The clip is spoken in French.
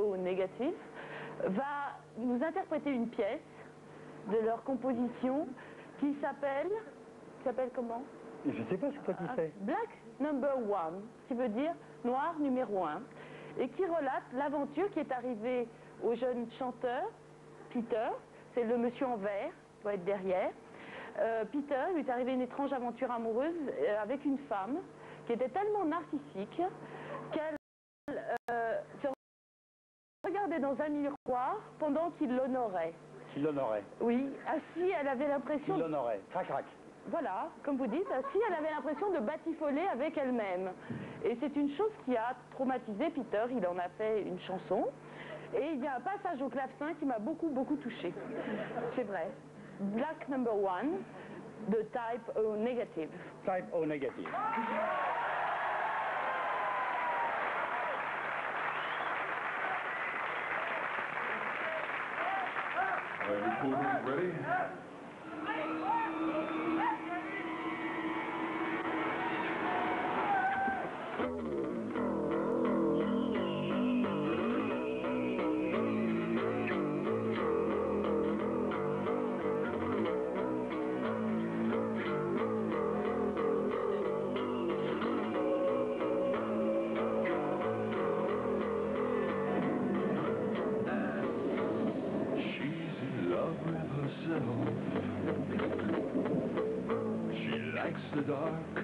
O Negative, va nous interpréter une pièce de leur composition qui s'appelle, qui s'appelle comment? Je sais pas ce que tu sais. Black Number One, qui veut dire noir numéro un, et qui relate l'aventure qui est arrivée au jeune chanteur, Peter, c'est le monsieur en vert, doit être derrière. Euh, Peter, lui est arrivé une étrange aventure amoureuse euh, avec une femme qui était tellement narcissique qu'elle dans un miroir pendant qu'il l'honorait. Qui l'honorait. Oui, assis, elle avait l'impression... l'honorait. Crac, crac. Voilà, comme vous dites, assis, elle avait l'impression de batifoler avec elle-même. Et c'est une chose qui a traumatisé Peter, il en a fait une chanson. Et il y a un passage au clavecin qui m'a beaucoup, beaucoup touché. C'est vrai. Black number one, de type O negative. Type O négatif. Every ready? Herself. She likes the dark.